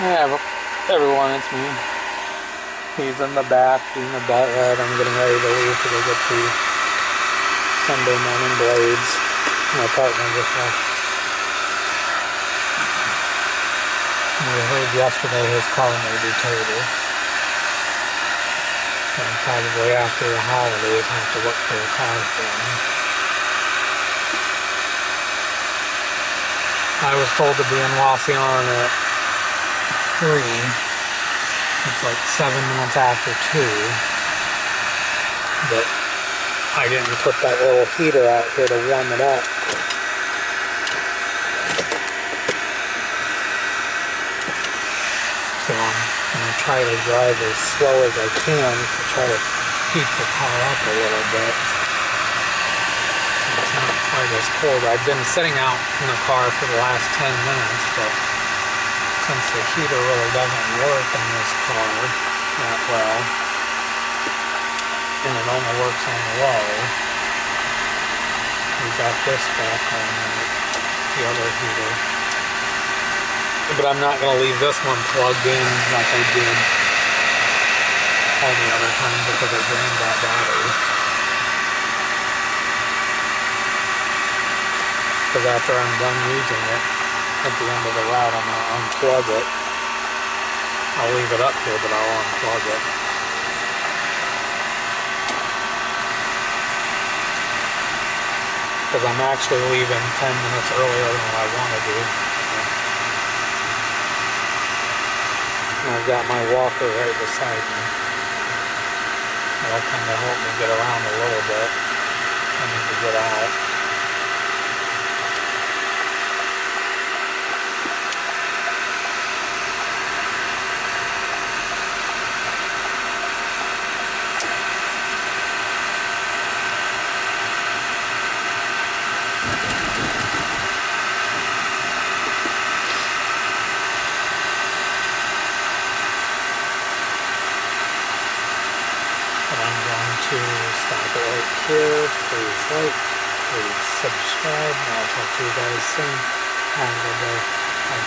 Yeah, everyone, it's me. He's in the back, in the butt red. I'm getting ready to leave to go get the Sunday morning blades. My partner just left. We heard yesterday his car may be total. And probably after the holidays have to look for a car for him. I was told to be in Wauseon at 3. It's like 7 minutes after 2. But I didn't put that little heater out here to warm it up. So I'm to try to drive as slow as I can to try to heat the car up a little bit. It's not quite as cold. I've been sitting out in the car for the last 10 minutes, but since the heater really doesn't work in this car that well, and it only works on the low, we got this back on the other heater. But I'm not going to leave this one plugged in like I did all the other times because it drained that battery. Because after I'm done using it, at the end of the route, I'm going unplug it. I'll leave it up here, but I'll unplug it. Because I'm actually leaving 10 minutes earlier than I want to do. And I've got my walker right beside me. That'll kind of help me get around a little bit. I need to get out. To stop it right here. Please like, please subscribe, and I'll talk to you guys soon. Have a good day. Bye.